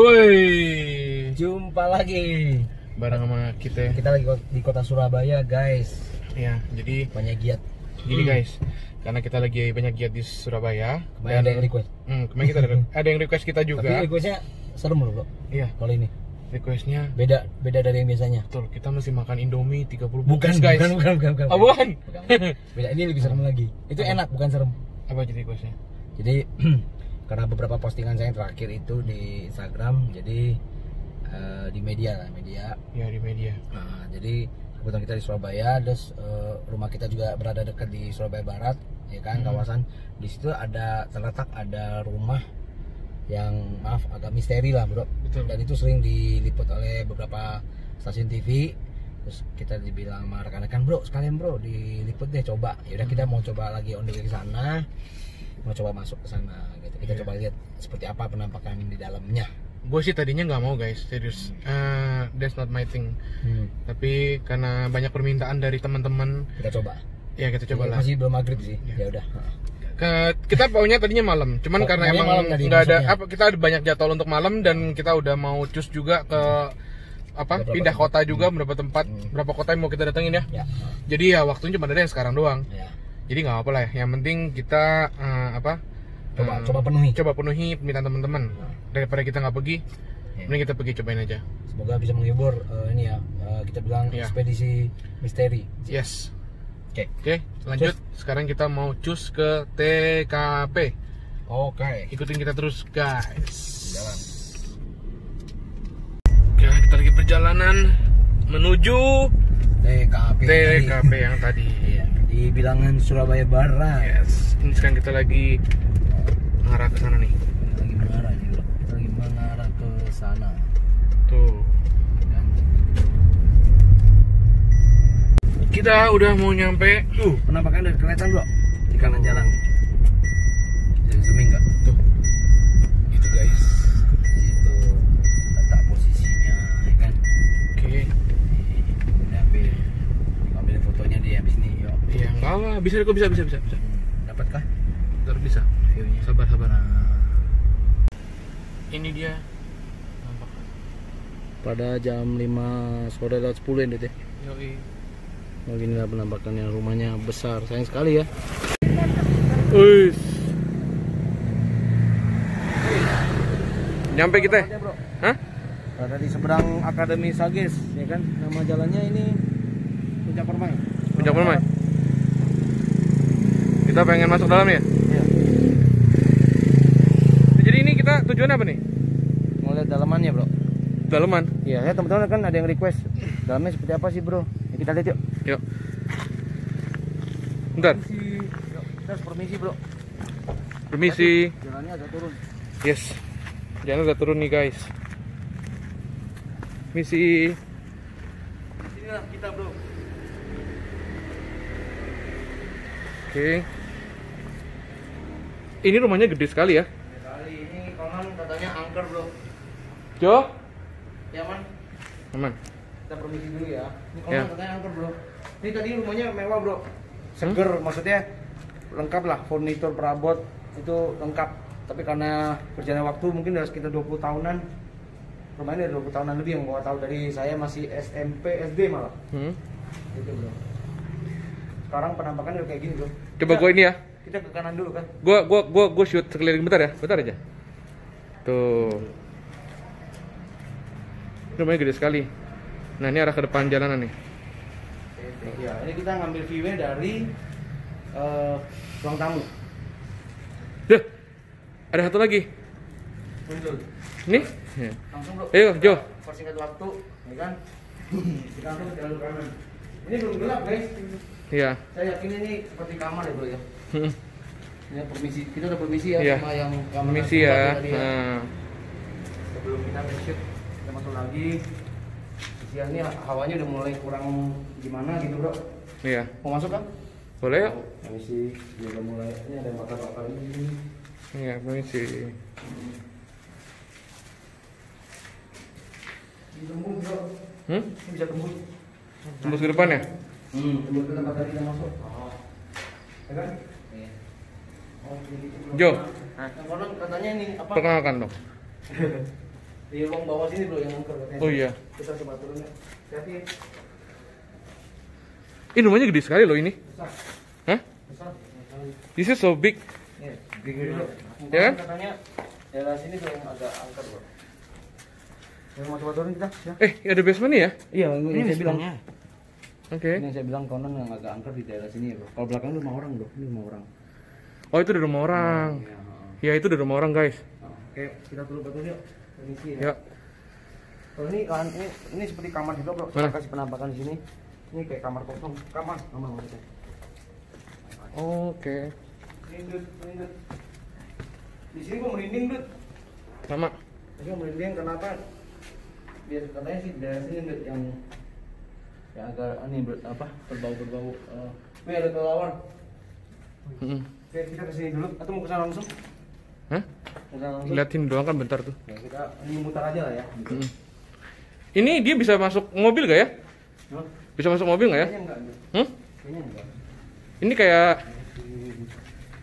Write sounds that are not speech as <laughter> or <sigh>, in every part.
Woi, Jumpa lagi. bareng sama kita. Kita lagi di kota Surabaya, guys. Ya, jadi Banyak giat. gini guys, karena kita lagi banyak giat di Surabaya. Kemarin ada yang request. Hmm, kemarin kita ada, <laughs> ada yang request kita Tapi juga. requestnya serem loh, Bro. Iya, Kalau ini requestnya beda beda dari yang biasanya. betul. Kita mesti makan Indomie 30 Bukan, bungkus guys. bukan, bukan, bukan, bukan. Ah, bukan? Bukan. Beda ini lebih serem lagi. Itu enak, bukan serem. Apa jadi requestnya? Jadi <clears throat> karena beberapa postingan saya yang terakhir itu di Instagram, jadi eh, di media lah, media. Ya di media. Nah, jadi kebetulan kita di Surabaya, terus eh, rumah kita juga berada dekat di Surabaya Barat, ya kan Hmm. kawasan. Di situ ada terletak ada rumah yang maaf agak misteri lah bro. Betul. Dan itu sering diliput oleh beberapa stasiun TV. Terus kita dibilang sama rekan-rekan bro, sekalian bro diliput deh coba. Ya udah kita mau coba lagi on the way ke sana, mau coba masuk ke sana. Gitu. Kita Iya. coba lihat seperti apa penampakan di dalamnya. Gue sih tadinya nggak mau guys, serius. Eh, that's not my thing. Hmm, Tapi karena banyak permintaan dari teman-teman, kita coba. ya kita coba lah. Masih belum maghrib sih. Iya. Ya udah. Ke- kita maunya tadinya malam, cuman Oh, karena emang malam tadi nggak ada apa kita ada banyak jadwal untuk malam dan kita udah mau cus juga ke apa Beberapa pindah kota juga beberapa tempat, Hmm. berapa kota yang mau kita datengin ya. Ya. Jadi ya waktunya cuma ada yang sekarang doang. Ya. Jadi nggak apa lah ya. Yang penting kita eh, apa? Coba eh, coba penuhi. coba penuhi permintaan teman-teman. Daripada kita nggak pergi, Ya. mending kita pergi cobain aja. Semoga bisa menghibur eh, ini ya. eh, kita bilang Iya. ekspedisi misteri. Yes. Oke. Oke, lanjut. Sekarang kita mau cus ke TKP. Oke. Ikutin kita terus, guys. Jalan. Oke, kita lagi perjalanan menuju TKP. TKP yang tadi. Di bilangan Surabaya Barat. Yes. Ini sekarang kita lagi mengarah ke sana nih. Kita lagi mengarah nih. Kita lagi mengarah ke sana. Tuh. Kan? Kita udah mau nyampe. Tuh, penampakan dari kelihatan, bro. Di kanan jalan. Jadi zooming nggak? Tuh. Itu guys. Itu letak posisinya, ya kan? Oke. Udah ambil, ambil fotonya di habis nih, apa. Bisa kok bisa bisa bisa bisa. Dapatkah Ntar bisa. view-nya? Sabar sabar. Nah, Ini dia. Nampak. pada jam 5 sore lewat 10 ini deh. Yoi. Nah, inilah penampakannya rumahnya besar. Sayang sekali ya. Uis. Nyampe kita. Hah? Ada di seberang Akademi Sages, ya kan? Nama jalannya ini Puncak Permai. Puncak Permai. Kita pengen masuk dalam ya? Iya. Jadi ini kita tujuan apa nih? Mau lihat dalamannya, Bro. Dalaman. Iya, ya teman-teman kan ada yang request. Dalamnya seperti apa sih, Bro? Ya, kita lihat yuk. Yuk. Bentar. Yuk, kita harus permisi, Bro. Permisi. Jalannya agak turun. Yes. Jangan udah turun nih guys. Misi. Sinilah kita, Bro. Oke. Ini rumahnya gede sekali ya. Kali ini konon katanya angker, Bro. Jo. Ya, Man. Aman. Kita permisi dulu ya. Ini konon Ya. katanya angker, Bro. Ini tadi rumahnya mewah, Bro. Seger, maksudnya lengkap lah, furnitur, perabot itu lengkap. Tapi karena berjalannya waktu mungkin udah sekitar 20 tahunan. Rumah ini udah 20 tahunan lebih yang gua tahu dari saya masih SMP, SD malah. Hmm. Gitu, Bro. Sekarang penampakannya udah kayak gini, Bro. Coba Kita- gue ini ya. Kita ke kanan dulu kan. Gua gua gua gua shoot sekeliling bentar ya. Bentar aja. Tuh. Rumahnya gede sekali. Nah, ini arah ke depan jalanan nih. Ya, ini kita ngambil view-nya dari eh, ruang tamu. Duh. Ada satu lagi. Muncul. Nih. Ya. Langsung bro. Ayo, Jo. Persingkat waktu, ya kan? Kita langsung ke jalur kanan. Ini belum gelap guys. Iya. Saya yakin ini seperti kamar ya bro ya. Hmm. Ini permisi, kita udah permisi ya Iya. sama yang kamar Misi ya. tadi ya. Nah. Sebelum kita shoot, kita masuk lagi. Siang ini hawanya udah mulai kurang gimana gitu bro. Iya. Mau masuk kan? Boleh ya? Permisi, ini udah mulai. Ini ada bakar-bakar ini. Iya, permisi. Tembus bro. Hmm? Ini bisa tembus. Tembus ke depan ya? Hmm, tembus ke tempat tadi kita masuk. Oh. Ya kan? Iya. Oh, gitu, bro. Jo. Konon katanya ini apa? Perkenalkan dong. <laughs> Di ruang bawah sini bro yang angker katanya. Oh iya. Kita coba turun ya. Hati. Ini rumahnya gede sekali loh ini. Besar. Hah? Besar. This is so big. Nih, gede dulu. Ya kan? Katanya daerah sini tuh yang agak angker bro. Yang mau coba turun kita? Ya. Eh, ada basement nih ya? Iya, ini saya bilang. Oke. Ini yang saya bilang konon yang agak angker di daerah sini ya bro. Kalau belakang rumah orang bro, ini rumah orang. Oh, itu di rumah orang. Iya. heeh. Ya, itu di rumah orang, guys. Oh, Oke, kita turun betul yuk. Permisi ya. Ya. Kalau ini kan ini, ini seperti kamar juga bro. Saya kasih penampakan di sini. Ini kayak kamar kosong. Kamar, kamar maksudnya. Oke. Dut. Di sini gua merinding Dut. Sama. Gua merinding kenapa? Biar katanya sih daerah sini Dut yang yang agak ini ber, apa berbau berbau. Uh, ada kelelawar. Mm-mm. Oke kita ke sini dulu atau mau ke sana langsung? Hah? Langsung. Liatin doang kan bentar tuh. Ya, kita ini mutar aja lah ya. Gitu. Mm-mm. Ini dia bisa masuk mobil gak ya? Hah? Bisa masuk mobil gak ya? Kayaknya enggak Dut. Hmm? Kayaknya enggak. Ini kayak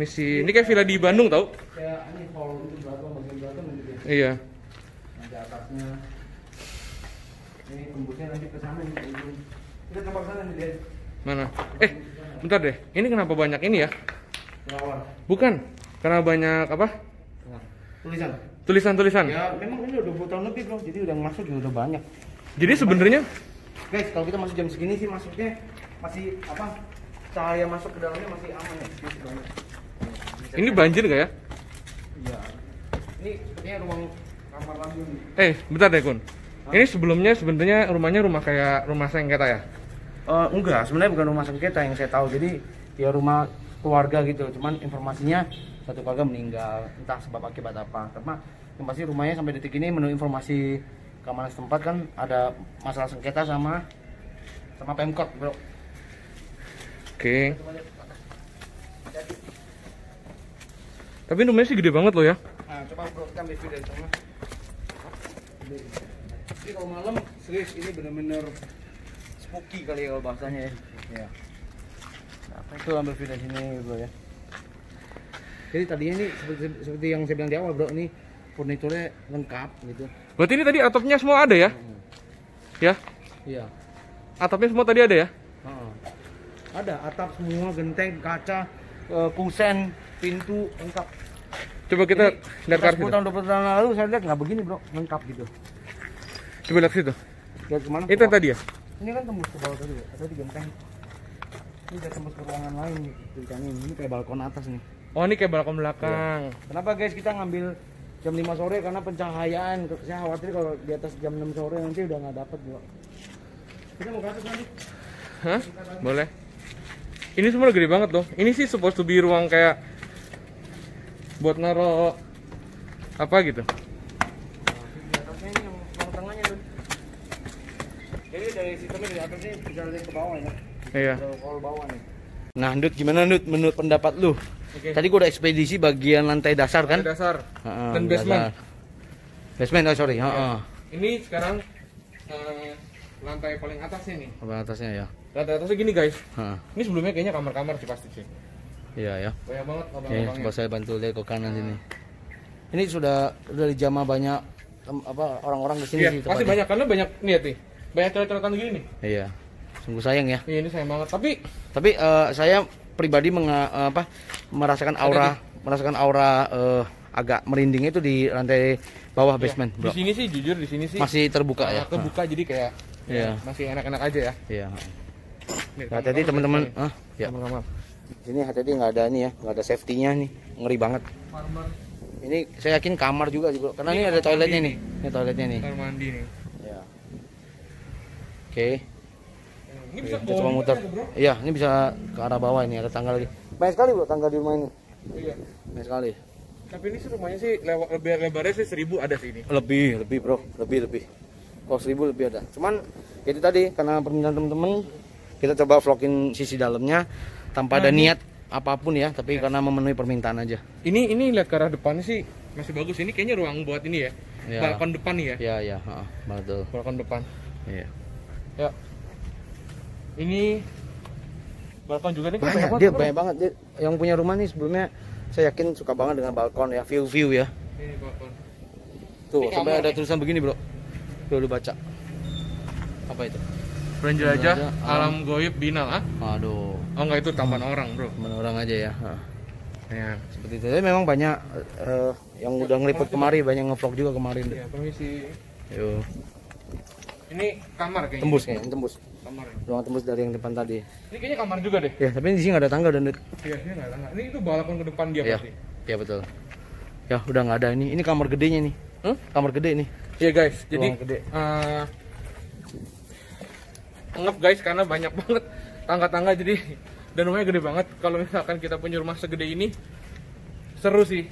misi, ini kayak villa di Bandung tau? Kayak ini hall itu belakang bagian belakang gitu ya. Iya. Nanti atasnya ini tembusnya nanti ke sana nih ke ujung. Kita coba ke sana nih deh. Mana? Eh, bentar deh. Ini kenapa banyak ini ya? Bukan. Karena banyak apa? Tulisan. Tulisan-tulisan. Ya memang ini udah 20 tahun lebih bro, jadi udah masuk juga udah banyak. Jadi sebenarnya Guys, kalau kita masuk jam segini sih masuknya masih apa? Cahaya masuk ke dalamnya masih aman ya. Masih banyak. ini banjir gak ya? Iya. Ini sepertinya ruang kamar nih. Eh, bentar deh Kun. Ini sebelumnya sebenarnya rumahnya rumah kayak rumah sengketa ya? Eh, enggak, sebenarnya bukan rumah sengketa yang saya tahu. Jadi ya rumah keluarga gitu. Cuman informasinya satu keluarga meninggal, entah sebab akibat apa. Tapi yang pasti rumahnya sampai detik ini menurut informasi keamanan setempat kan ada masalah sengketa sama sama Pemkot, Bro. Oke. Tapi rumahnya sih gede banget loh ya. Nah, coba Bro kita ambil video dari sana. Jadi kalau malam serius ini benar-benar spooky kali ya kalau bahasanya ya. Iya. Itu ambil video sini bro ya. Jadi tadinya ini seperti, seperti yang saya bilang di awal bro ini furniturnya lengkap gitu. Berarti ini tadi atapnya semua ada ya? Ya? Iya. Atapnya semua tadi ada ya? Heeh. Ada atap semua, genteng, kaca, eh, kusen, pintu lengkap. Coba kita lihat Kita kartu. 10 tahun 20 tahun lalu saya lihat nggak begini bro, lengkap gitu. Coba lihat situ. Lihat ke mana? Itu yang tadi ya? Ini kan tembus ke bawah tadi ya, atau di genteng. Ini udah tembus ke ruangan lain nih, ceritanya ini. Ini kayak balkon atas nih. Oh, ini kayak balkon belakang. Kenapa guys kita ngambil jam 5 sore karena pencahayaan. Saya khawatir kalau di atas jam 6 sore nanti udah nggak dapet bro. Kita mau ke atas nanti. Hah? Boleh. Ini semua gede banget loh. Ini sih supposed to be ruang kayak buat naro apa gitu. Di atasnya ini yang ruang tengahnya tuh. Jadi dari sistemnya dari atas ini bisa lihat ke bawah ya. Iya. Nah, Ndut gimana Ndut menurut pendapat lu? Tadi gua udah ekspedisi bagian lantai dasar kan? Dasar. Heeh, Dan dasar. basement. Basement, oh sorry. Heeh. Ini sekarang eh, lantai paling atasnya nih. Apa atasnya ya? Lantai atasnya gini guys. Heeh. Ini sebelumnya kayaknya kamar-kamar sih pasti sih. Iya ya. Banyak banget Oke, abang-abangnya. coba saya bantu lihat ke kanan sini. Ini sudah sudah dijamah banyak apa orang-orang ke sini Iya, sih pasti banyak karena banyak nih. Banyak coret-coretan gini nih. Iya. Sungguh sayang ya. Iya, ini sayang banget. Tapi Tapi eh, saya pribadi menga- eh, apa merasakan aura merasakan aura eh, agak merinding itu di lantai bawah basement, di Bro. sini sih jujur di sini sih Masih terbuka ya. kebuka jadi kayak Iya. ya, masih enak-enak aja ya. Iya. Nih, Hati-hati teman-teman. Ah, ya. Di sini hati-hati nggak ada ini ya, nggak ada safety-nya nih. Ngeri banget. Kamar Ini saya yakin kamar juga juga karena ini, Ini ada toiletnya nih. Ini toiletnya nih. kamar mandi nih. Ya. Oke. Ini bisa Kita coba muter. Iya, ini bisa ke arah bawah ini ada tangga lagi. Banyak sekali bro tangga di rumah ini. Iya. Banyak sekali. Tapi ini sih rumahnya sih lewa, lebih lebarnya sih seribu ada sih ini. Lebih, lebih bro, lebih lebih. Kalau seribu lebih ada. Cuman ya itu tadi karena permintaan teman-teman kita coba vlogin sisi dalamnya tanpa ada niat apa pun ya, tapi karena memenuhi permintaan aja. Ini ini lihat ke arah depannya sih masih bagus. Ini kayaknya ruang buat ini ya. Iya. Balkon depan nih ya. Ya ya, heeh, betul. Balkon depan. Iya. Ya. Ini balkon juga nih Banyak, banget, dia banyak banget. Dia, yang punya rumah nih sebelumnya saya yakin suka banget dengan balkon ya, view-view ya. Ini balkon. Tuh, Ini sampai kamar ada tulisan begini, Bro. Tuh lu baca. Apa itu? Penjelajah Penjelajah alam goib binal ah? Aduh, Oh enggak itu taman orang bro. teman orang aja ya. Ha. Ya. Seperti itu. Tapi memang banyak eh, yang udah ngeliput kemari, banyak ngevlog juga kemarin. Ya permisi. Yo, Ini kamar kayaknya. tembus kayaknya, tembus. Kamar. ya. Ruang tembus dari yang depan tadi. Ini kayaknya kamar juga deh. Ya, tapi di sini nggak ada tangga dan Iya, ini nggak ada. Ini itu balkon ke depan dia ya, pasti. ya betul. Ya, udah nggak ada ini. Ini kamar gedenya nih. Hah? Kamar gede nih. Iya guys, jadi Ruang gede. eh ngep guys karena banyak <laughs> banget tangga-tangga jadi dan rumahnya gede banget. Kalau misalkan kita punya rumah segede ini seru sih.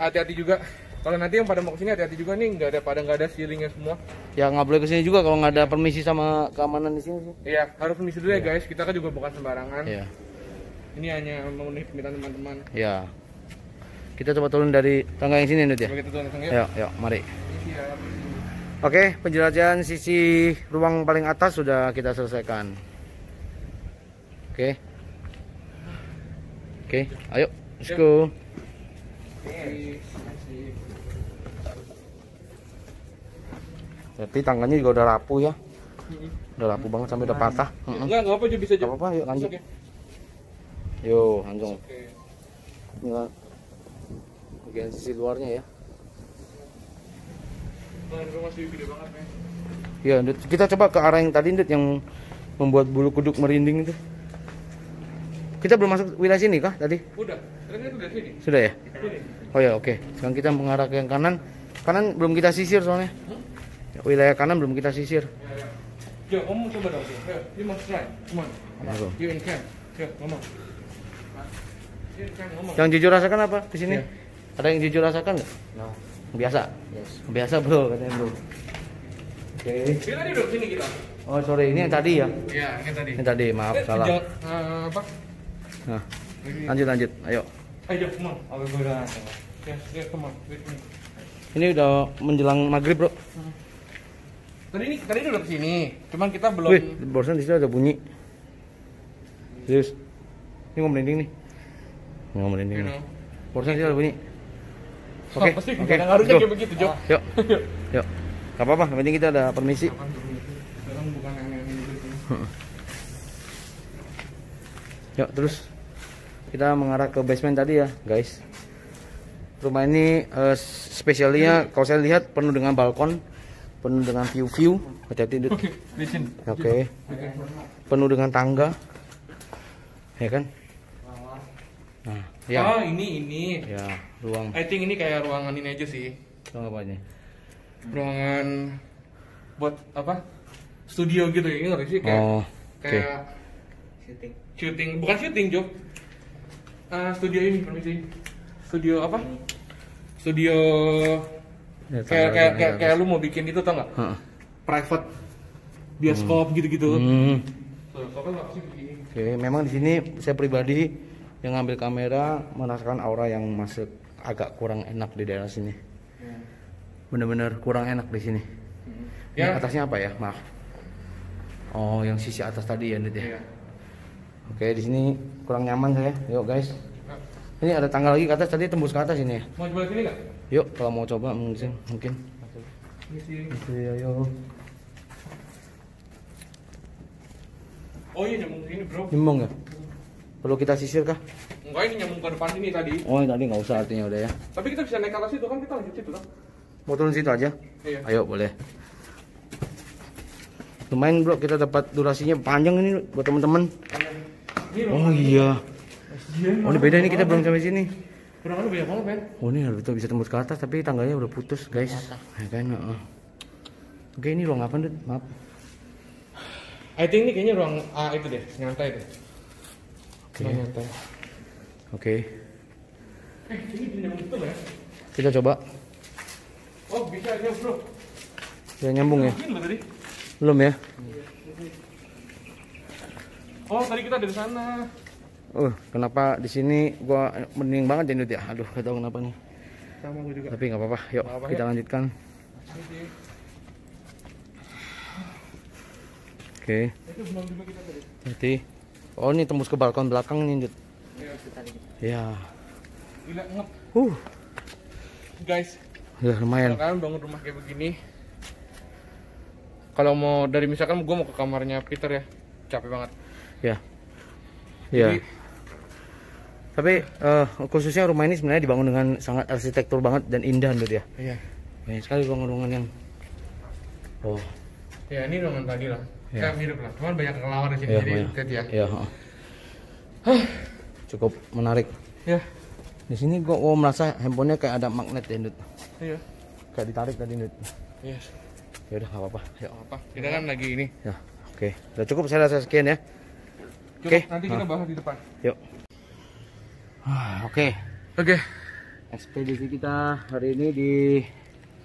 Hati-hati juga. Kalau nanti yang pada mau ke sini hati-hati juga nih nggak ada pada nggak ada ceilingnya semua. Ya nggak boleh ke sini juga kalau nggak ada permisi sama keamanan di sini sih. Iya harus permisi dulu ya guys. Kita kan juga bukan sembarangan. Ya, Ini hanya memenuhi permintaan teman-teman. ya. Kita coba turun dari tangga yang sini Nut ya. Kita turun langsung ya. Ya, ya, mari. Iya. Oke, penjelajahan sisi ruang paling atas sudah kita selesaikan. Oke. Oke, ayo, let's go. Tapi tangganya juga udah rapuh ya. Udah rapuh banget sampai udah patah. Enggak, enggak apa aja bisa aja. Apa-apa, yuk lanjut. Yo, langsung. Oke. Bagian sisi luarnya ya. Ya. Iya, kita coba ke arah yang tadi Ndut yang membuat bulu kuduk merinding itu. Kita belum masuk wilayah sini kah tadi? Udah, ternyata udah sini. Sudah ya? Oh ya, oke. Sekarang kita mengarah ke yang kanan. Kanan belum kita sisir soalnya. Wilayah kanan belum kita sisir. Ya, kamu coba dong. Yo, you must try. Come on. Ayo. You in camp. Yo, ngomong. Yang jujur rasakan apa di sini? Iya. Ada yang jujur rasakan nggak? Biasa. Biasa bro, katanya bro. Oke. Kita tadi duduk sini kita. Oh sorry, ini yang tadi ya? Iya, ini tadi. Ini tadi, maaf Eh, salah. sejauh- eh, apa? Nah, Ini. lanjut lanjut. Ayo. Ayo, come on. Oke, gue udah. Ya, ya, come on. Ini udah menjelang maghrib bro. Tadi ini tadi duduk sini. Cuman kita belum Wih, barusan di situ ada bunyi. Serius. Ini mau merinding nih. Ini mau merinding nih. know. Barusan di situ ada bunyi. Oke, pasti oke. let's go. kayak begitu, Jo. Yuk, yuk. Gak apa-apa, yang penting kita ada permisi. Gitu. <laughs> Yuk, terus kita mengarah ke basement tadi ya, guys. Rumah ini eh, spesialnya kalau saya lihat penuh dengan balkon, penuh dengan view-view. Hati-hati. Oke. Oke. Penuh dengan tangga. Ya kan? Nah, ya. Oh, ini ini. Ya, ruang I think ini kayak ruangan ini aja sih. ruang apa ini? Ruangan buat apa? Studio gitu ya, ngerti sih kayak Oh, oke. kayak syuting. Syuting, bukan syuting, Jo. Ah, studio ini, permisi. Studio apa? Studio Ya, kayak kayak kayak, ya, kayak lu mau bikin itu tau nggak? Heeh. Private bioskop gitu-gitu. Hmm. Sih begini. Oke, memang di sini saya pribadi yang ngambil kamera merasakan aura yang masuk agak kurang enak di daerah sini. Bener-bener kurang enak di sini. Ya. Yang atasnya apa ya? Maaf. Oh, yang sisi atas tadi ya, Ndut ya. Iya. Oke, di sini kurang nyaman saya. Yuk, guys. Ini ada tangga lagi ke atas tadi tembus ke atas ini ya. Mau coba sini nggak? Yuk, kalau mau coba mungkin mungkin. Ini ayo. Oh iya nyambung sini bro. Nyembong ya? Perlu kita sisir kah? Enggak ini nyambung ke depan sini tadi. Oh, tadi nggak usah artinya udah ya. Tapi kita bisa naik ke atas itu kan kita lanjut situ kan? Mau turun situ aja? Iya. Ayo boleh. Lumayan bro, kita dapat durasinya panjang ini buat teman-teman. Ini Oh iya. Iya. Oh ini beda nih kita belum sampai sini. Kurang lebih banyak banget men. Oh ini harus bisa tembus ke atas tapi tangganya udah putus guys. Ya kan. heeh. Oke ini ruang apa Dut? Maaf. I think ini kayaknya ruang A itu deh, nyantai deh. Oke. Ruang nyantai. Oke. Eh, ini betul ya? Kita coba. Oh bisa aja bro. Ya nyambung ya. Tadi. Belum ya? Oh tadi kita dari sana. Oh kenapa di sini gua mending banget ya Dut ya? Aduh gak tahu kenapa nih. Sama gue juga. Tapi nggak apa-apa. Yuk apa-apa, kita yuk. lanjutkan. Oke. Tadi. Jadi. Oh ini tembus ke balkon belakang nih. Iya, tadi. Ya. Gila ngep. Uh. Guys, Ya lumayan. Kalian bangun rumah kayak begini, kalau mau dari misalkan gue mau ke kamarnya Peter ya, capek banget. Ya. Ya. Jadi, Tapi eh, khususnya rumah ini sebenarnya dibangun dengan sangat arsitektur banget dan indah Dut ya. iya. Banyak sekali ruangan-ruangan yang Oh, Ya ini ruangan tadi lah. Iya. Kayak mirip lah. Cuman banyak kelawar di sini Iya, jadi banyak. ya. ya. heeh. Cukup menarik. Ya. Di sini gua, gua merasa handphonenya kayak ada magnet ya, Dut. Iya. Kayak ditarik tadi, Dut. Iya. Ya udah, apa-apa. Yuk. Apa? Kita kan lagi ini. Ya, oke. Udah cukup saya rasa sekian ya. Oke. Nanti kita bahas di depan. Yuk. Oke. Oke. Ekspedisi kita hari ini di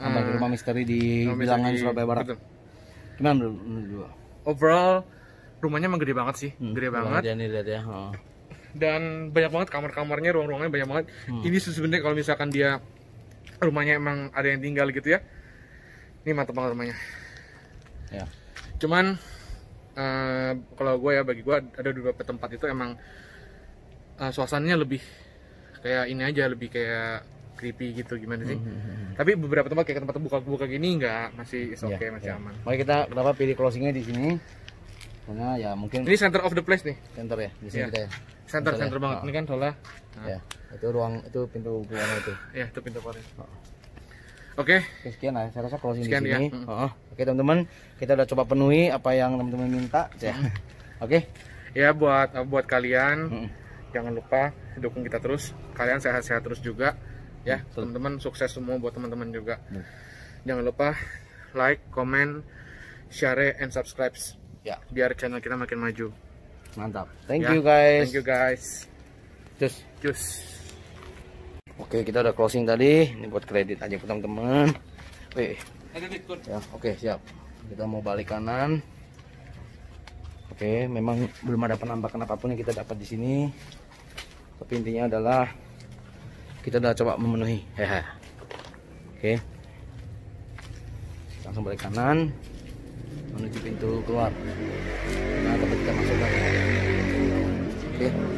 apa Hmm. di rumah misteri di Rumah Bilangan misteri- Surabaya Barat. Betul. Gimana menurut? Overall rumahnya emang gede banget sih, Hmm, gede banget. dia nih lihat ya. heeh. Dan banyak banget kamar-kamarnya, ruang-ruangnya banyak banget. Hmm. Ini sebenarnya kalau misalkan dia rumahnya emang ada yang tinggal gitu ya, ini mantap banget rumahnya. Ya. Cuman eh, kalau gue ya bagi gue ada beberapa tempat itu emang eh, suasananya lebih kayak ini aja, lebih kayak creepy gitu gimana sih. Tapi beberapa tempat kayak tempat buka-buka gini nggak masih oke Ya, masih ya. aman. Makanya kita kenapa pilih closingnya di sini? Karena ya mungkin Ini center of the place nih, center ya di sini Iya. kita ya. center Center ya? banget. Oh. Ini kan soalnya. Nah, Ya. Itu ruang itu pintu keluarnya itu. ya itu pintu keluar. Oh. Oke, Oke, sekian lah. Saya rasa closing Sekian di ya. sini. Mm. Heeh. Oke, teman-teman, kita udah coba penuhi apa yang teman-teman minta. Ya. Oke. ya buat buat kalian Mm. Jangan lupa dukung kita terus. Kalian sehat-sehat terus juga ya. Teman-teman sukses semua buat teman-teman juga. Mm. Jangan lupa like, comment, share and subscribe Ya, biar channel kita makin maju. mantap. Thank Ya, you guys. Thank you guys. Terus Cus. Oke, kita udah closing tadi. Ini buat kredit aja buat teman-teman. Wih, ya, oke, siap. Kita mau balik kanan. Oke, memang belum ada penampakan apa pun yang kita dapat di sini. Tapi intinya adalah kita udah coba memenuhi. Hehe. Oke. Langsung balik kanan menuju pintu keluar. Nah, tempat kita masuk lagi. Oke.